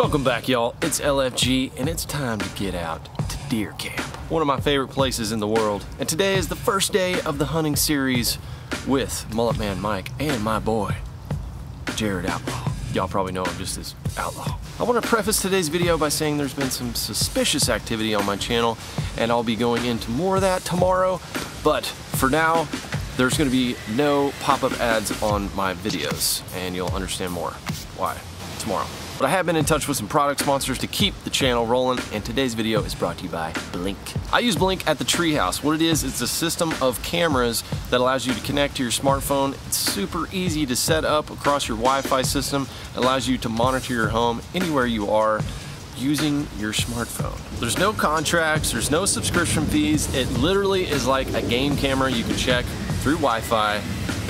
Welcome back, y'all. It's LFG, and it's time to get out to deer camp, one of my favorite places in the world. And today is the first day of the hunting series with Mullet Man Mike and my boy, Jared Outlaw. Y'all probably know him just as Outlaw. I want to preface today's video by saying there's been some suspicious activity on my channel, and I'll be going into more of that tomorrow. But for now, there's going to be no pop-up ads on my videos, and you'll understand more why tomorrow. But I have been in touch with some product sponsors to keep the channel rolling, and today's video is brought to you by Blink. I use Blink at the Treehouse. What it is, it's a system of cameras that allows you to connect to your smartphone. It's super easy to set up across your Wi-Fi system. It allows you to monitor your home anywhere you are using your smartphone. There's no contracts, there's no subscription fees. It literally is like a game camera you can check through Wi-Fi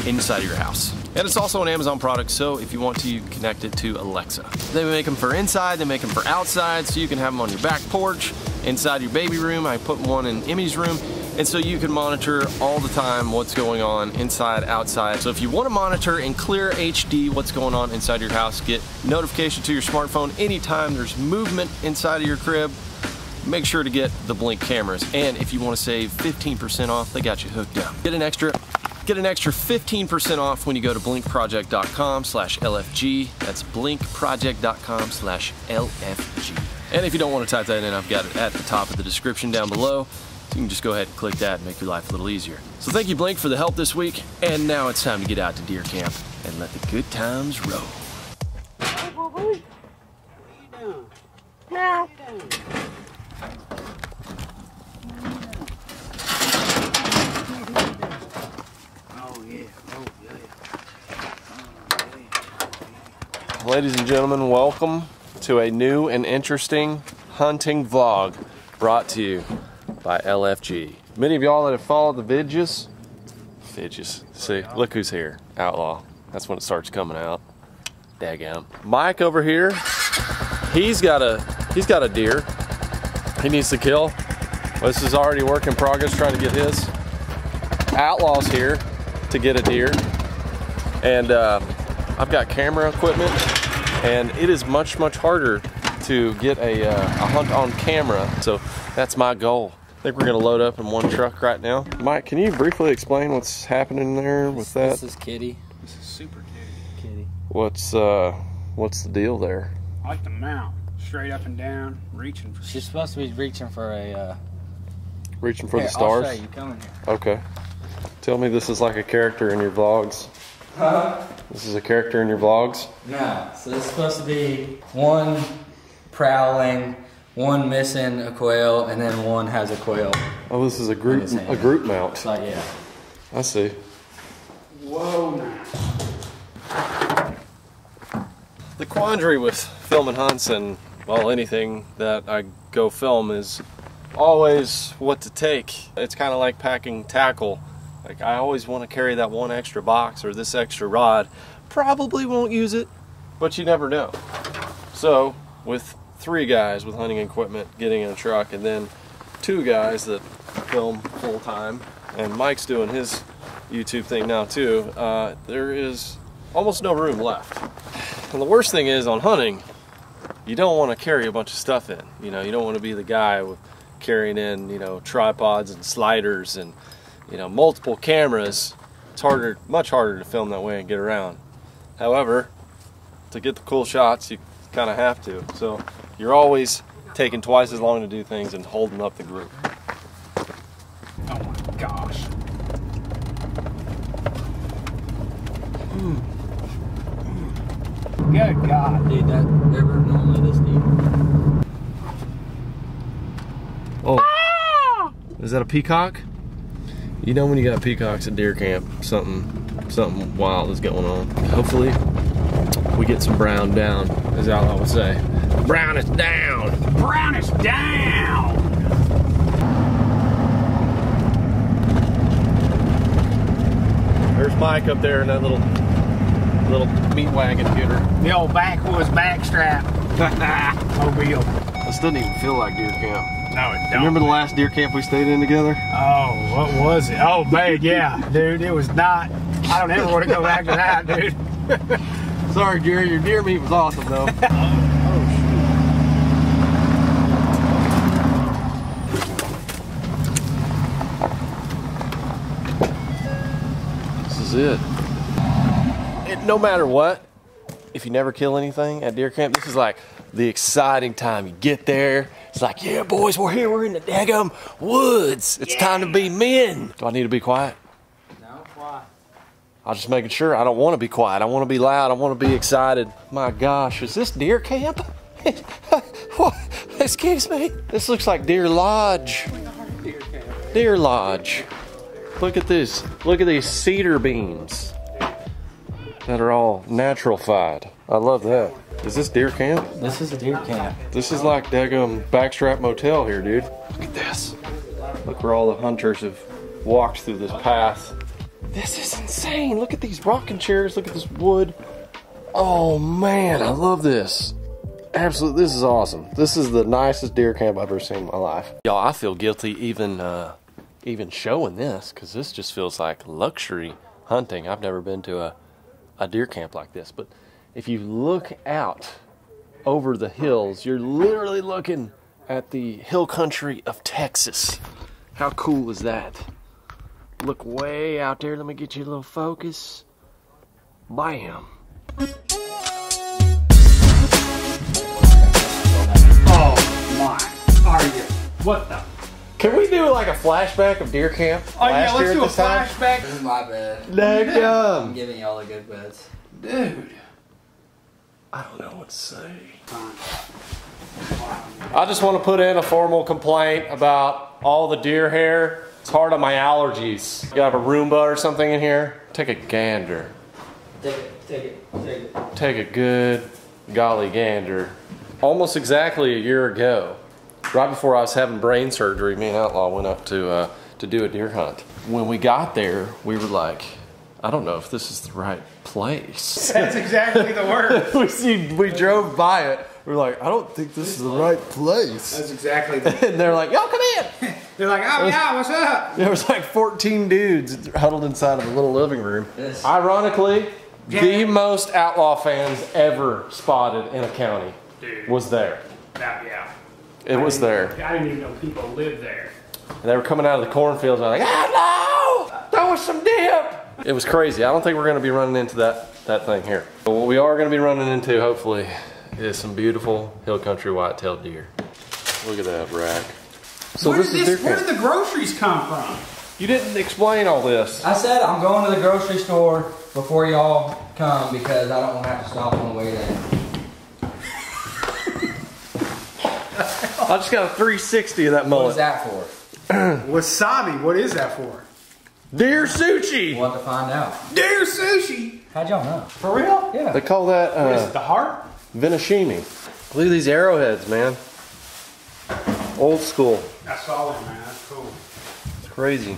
inside of your house. And it's also an Amazon product, so if you want to, you connect it to Alexa. They make them for inside, they make them for outside, so you can have them on your back porch, inside your baby room. I put one in Emmy's room, and so you can monitor all the time what's going on inside, outside. So if you want to monitor in clear HD what's going on inside your house, get notification to your smartphone anytime there's movement inside of your crib, make sure to get the Blink cameras. And if you want to save 15% off, they got you hooked up. Get an extra Get an extra 15% off when you go to blinkprotect.com slash LFG. That's blinkprotect.com slash LFG. And if you don't want to type that in, I've got it at the top of the description down below. So you can just go ahead and click that and make your life a little easier. So thank you, Blink, for the help this week. And now it's time to get out to deer camp and let the good times roll. Hey, boy, boy. What you doing? No. What you doing? Oh, yeah. Oh, yeah. Ladies and gentlemen, welcome to a new and interesting hunting vlog brought to you by LFG. Many of y'all that have followed the vidges, vidges, see, look who's here, Outlaw. That's when it starts coming out. Daggum. Mike over here, he's got a he's got a deer. He needs to kill. Well, this is already work in progress trying to get his. Outlaw's here to get a deer. And uh, I've got camera equipment and it is much, much harder to get a, uh, a hunt on camera. So that's my goal. I think we're gonna load up in one truck right now. Mike, can you briefly explain what's happening there with that? This is Kitty. This is super cute. Kitty. What's uh, what's the deal there? I like the mount. Straight up and down, reaching for She's supposed to be reaching for a. Uh, Reaching for here, the stars? I'll show you. Come in here. Okay. Tell me this is like a character in your vlogs. This is a character in your vlogs. No. So this is supposed to be one prowling, one missing a quail, and then one has a quail. Oh, this is a group a group mount. It's like yeah. I see. Whoa. The quandary with filming hunts and well anything that I go film is always what to take. It's kind of like packing tackle. Like I always want to carry that one extra box or this extra rod. Probably won't use it, but you never know. So with three guys with hunting equipment getting in a truck and then two guys that film full time and Mike's doing his YouTube thing now too, uh, there is almost no room left. And the worst thing is on hunting, you don't want to carry a bunch of stuff in. You know, you don't want to be the guy with carrying in, you know, tripods and sliders and, you know, multiple cameras. It's harder, much harder to film that way and get around. However, to get the cool shots, you kind of have to. So you're always taking twice as long to do things and holding up the group. Oh my gosh. Hmm. Good God. Dude, that river normally this deep. Oh, is that a peacock? You know when you got peacocks at deer camp, something, something wild is going on. Hopefully, we get some brown down, as Outlaw would say. Brown is down. Brown is down. There's Mike up there in that little, little meat wagon tuner. The old backwoods backstrap. Mobile. This doesn't even feel like deer camp. No, it don't. Remember the last deer camp we stayed in together? Oh, what was it? Oh, babe, yeah, dude, it was not. I don't ever want to go back to that, dude. Sorry, Jerry, your deer meat was awesome, though. Oh, oh, shoot. This is it. it. No matter what, if you never kill anything at deer camp, this is like the exciting time. You get there, it's like, yeah, boys, we're here. We're in the daggum woods. It's time to be men. Do I need to be quiet? No, why? I'm just making sure. I don't want to be quiet. I want to be loud. I want to be excited. My gosh, is this deer camp? What? Excuse me. This looks like Deer Lodge. Deer Lodge. Look at this. Look at these cedar beams that are all natural-fied. I love that. Is this deer camp? This is a deer camp. This is like daggum Backstrap Motel here, dude. Look at this. Look where all the hunters have walked through this path. This is insane. Look at these rocking chairs. Look at this wood. Oh man, I love this. Absolutely, this is awesome. This is the nicest deer camp I've ever seen in my life. Y'all, I feel guilty even uh, even showing this because this just feels like luxury hunting. I've never been to a, a deer camp like this, but if you look out over the hills, you're literally looking at the hill country of Texas. How cool is that? Look way out there. Let me get you a little focus. Bam. Oh my, are you? What the? Can we do like a flashback of deer camp? Oh yeah, let's year do a this time? flashback. This is my bed. I'm giving y'all the good beds. Dude. I don't know what to say. I just want to put in a formal complaint about all the deer hair. It's hard on my allergies. You have a Roomba or something in here? Take a gander. Take it, take it, take it. Take a good golly gander. Almost exactly a year ago, right before I was having brain surgery, me and Outlaw went up to uh, to do a deer hunt. When we got there, we were like, I don't know if this is the right place. That's exactly the word. we see, we drove by it. We're like, I don't think this is the right place. That's exactly the And they're like, y'all come in. They're like, oh yeah, what's up? There was like 14 dudes huddled inside of a little living room. This- Ironically, the most outlaw fans ever spotted in a county Dude. was there. That, yeah. It was there. I didn't even know people lived there. And they were coming out of the cornfields. And I was like, ah, no, throw us some dip. It was crazy. I don't think we're going to be running into that, that thing here. But what we are going to be running into, hopefully, is some beautiful hill country white-tailed deer. Look at that rack. So where this did is this, where camp. did the groceries come from? You didn't explain all this. I said I'm going to the grocery store before y'all come because I don't want to have to stop on the way there. I just got a 360 of that What is that for? Wasabi, what is that for? Deer sushi. We'll have to find out. Deer sushi. How'd y'all know? For real? Yeah. They call that What is uh, it, the heart? Venashimi. Look at these arrowheads, man. Old school. That's solid, man. That's cool. It's crazy.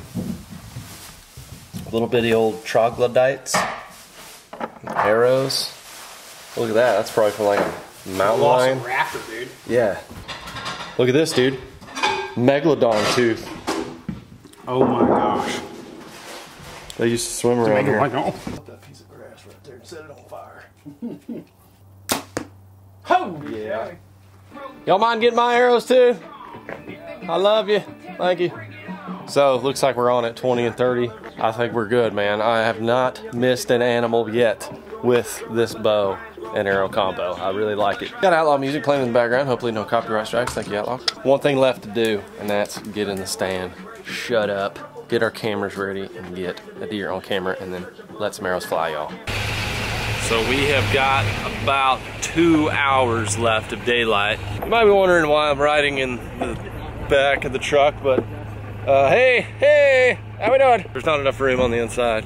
Little bitty old troglodytes. Arrows. Look at that. That's probably from like a mountain Lost lion. a raptor, dude. Yeah. Look at this, dude. Megalodon tooth. Oh my gosh. They used to swim around here. know. Oh. that piece of grass right there and set it on fire. oh yeah. Y'all mind getting my arrows too? I love you. Thank you. So looks like we're on at 20 and 30. I think we're good, man. I have not missed an animal yet with this bow and arrow combo. I really like it. Got outlaw music playing in the background. Hopefully no copyright strikes. Thank you, outlaw. One thing left to do, and that's get in the stand, shut up, get our cameras ready, and get a deer on camera, and then let some arrows fly, y'all. So we have got about two hours left of daylight. You might be wondering why I'm riding in the back of the truck, but uh, hey, hey, how we doing? There's not enough room on the inside,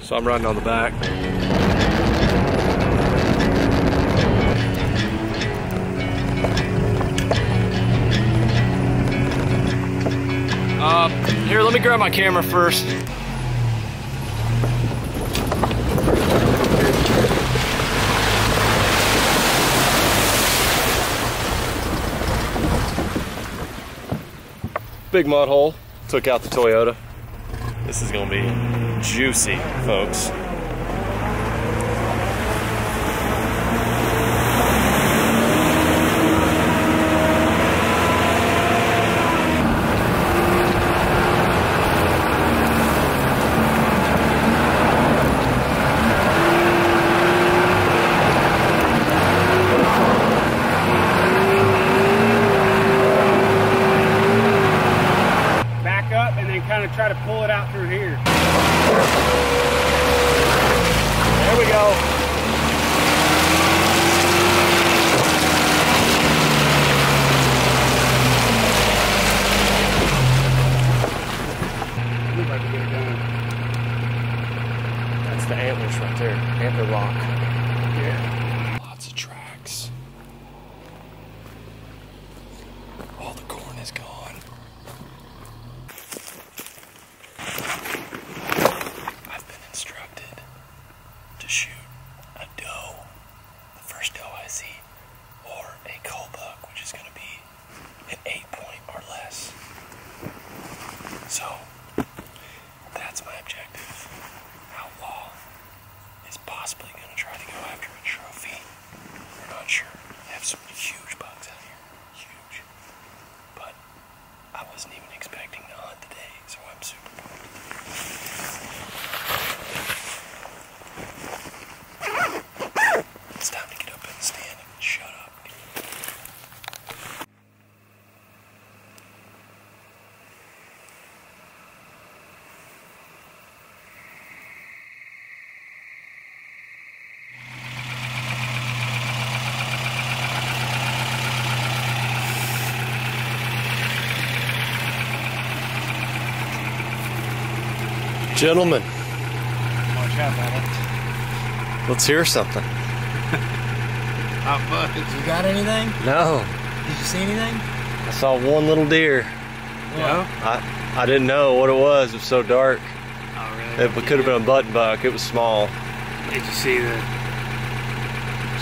so I'm riding on the back. Here, let me grab my camera first. Big mud hole. Took out the Toyota. This is gonna be juicy, folks. Gentlemen, Watch out, brother. let's hear something. You got anything? No, Did you see anything? I saw one little deer. No? I I didn't know what it was. It was so dark. Oh, really? It could have been a button buck. It was small. Did you see the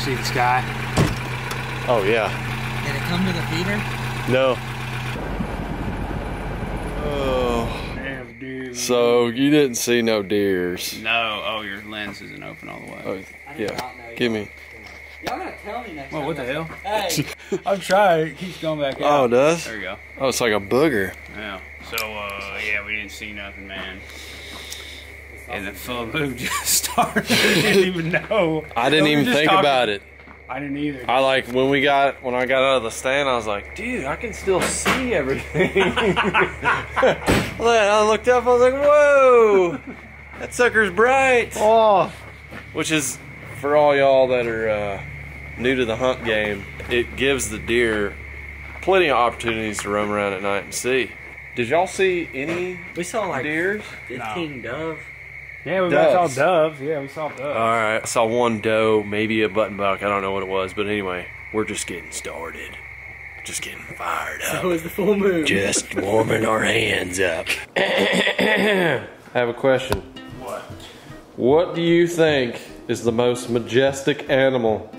see the sky? Oh yeah. Did it come to the feeder? No. Oh. Damn, dude. So you didn't see no deers. No, oh, your lens isn't open all the way. Oh, yeah. Give me. Y'all gotta tell me next Well, what the hell? Hey, I'm trying. It keeps going back out. Oh, it does? There you go. Oh, it's like a booger. Yeah. So, uh, yeah, we didn't see nothing, man. And the full moon just started. I didn't even know. I didn't even think talking- about it. I didn't either. I like when we got when I got out of the stand, I was like, dude, I can still see everything. I looked up, I was like, whoa, that sucker's bright. oh, Which is for all y'all that are uh, new to the hunt game, it gives the deer plenty of opportunities to roam around at night and see. Did y'all see any we saw like deers? 15 dove. Yeah, we Doves. saw doves. Yeah, we saw doves. All right, I saw one doe, maybe a button buck. I don't know what it was, but anyway, we're just getting started. Just getting fired up. It was the full moon. Just warming our hands up. I have a question. What? What do you think is the most majestic animal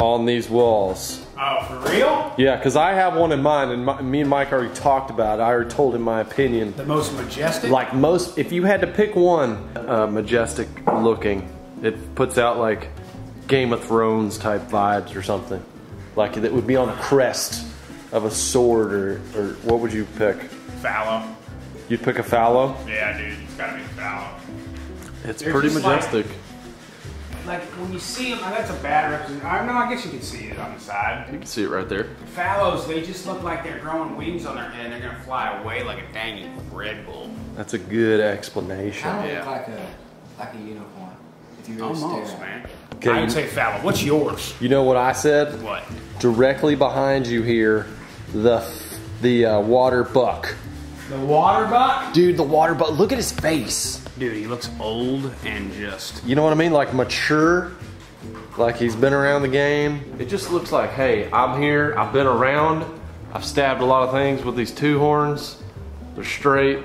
on these walls? Oh, for real? Yeah, because I have one in mind, and my, me and Mike already talked about it. I already told him my opinion. The most majestic? Like most, if you had to pick one uh, majestic looking, it puts out like Game of Thrones type vibes or something. Like that would be on the crest of a sword, or, or what would you pick? Fallow. You'd pick a fallow? Yeah, dude, it's gotta be fallow. It's They're pretty just like- majestic. Like when you see them, that's a bad representation. I know, I guess you can see it on the side. you can see it right there. Fallows, they just look like they're growing wings on their head and they're gonna fly away like a dang Red Bull. That's a good explanation. Kind of Yeah. look like a like a unicorn. If you really Almost, stare man. Okay, I you- would say fallow. What's yours? You know what I said? What? Directly behind you here, the the uh, water buck. The water buck? Dude, the water buck. Look at his face. Dude, he looks old and just. You know what I mean? Like mature. Like he's been around the game. It just looks like, hey, I'm here. I've been around. I've stabbed a lot of things with these two horns. They're straight.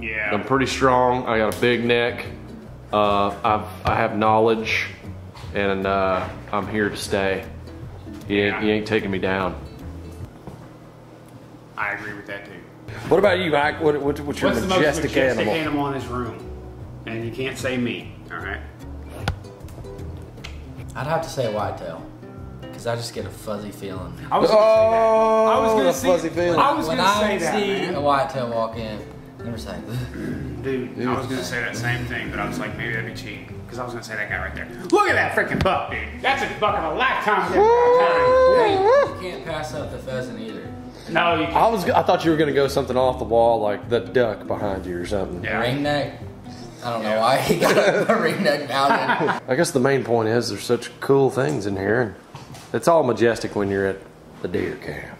Yeah. I'm pretty strong. I got a big neck. Uh, I've, I have knowledge, and uh, I'm here to stay. You ain't, Yeah. you ain't taking me down. I agree with that too. What about you, Mike? What, what, what's your What's the most majestic, majestic animal? animal in this room? And you can't say me, alright? I'd have to say a whitetail. Because I just get a fuzzy feeling. I was gonna say that. Oh, I was Oh, gonna see- fuzzy feeling. I was when gonna I say that, see man. a whitetail walk in, I'm just like, Dude, I was gonna say that same thing, but I was like, maybe that'd be cheap. Because I was gonna say that guy right there. Look at that freaking buck, dude. That's a buck of a lifetime. hey, you can't pass up the pheasant either. No, you can't. I was. I thought you were gonna go something off the wall, like the duck behind you or something. Yeah. Ringneck. I don't know why he got a ringneck mounted. I guess the main point is there's such cool things in here, and it's all majestic when you're at the deer camp.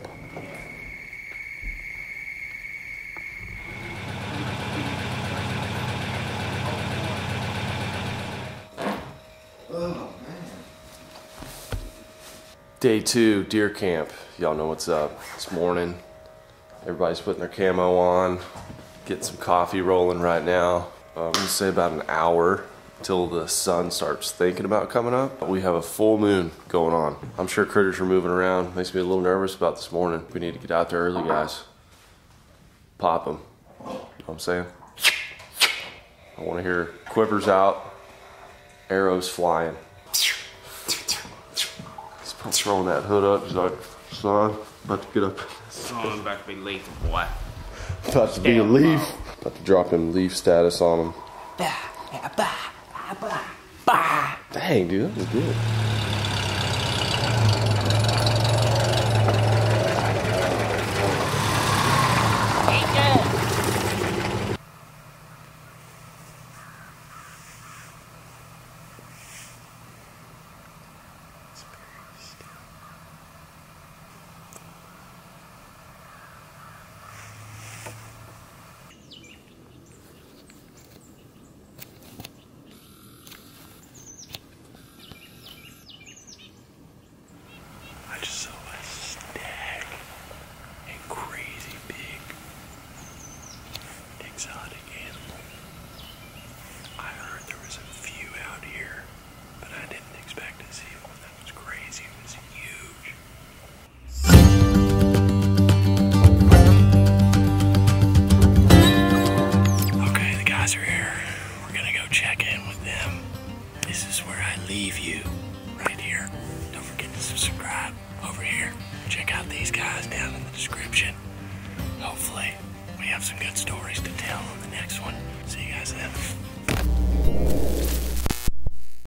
Day two, deer camp. Y'all know what's up. This morning, Everybody's putting their camo on, getting some coffee rolling right now. Um, I'm gonna say about an hour till the sun starts thinking about coming up. We have a full moon going on. I'm sure critters are moving around. Makes me a little nervous about this morning. We need to get out there early, guys. Pop them. You know what I'm saying? I want to hear quivers out, arrows flying. He's throwing that hood up. He's like, son, about to get up. Someone's about to be lethal, boy. About to be a leaf. About to drop him leaf status on him. Bah, bah, bah, bah. Dang, dude, that was good.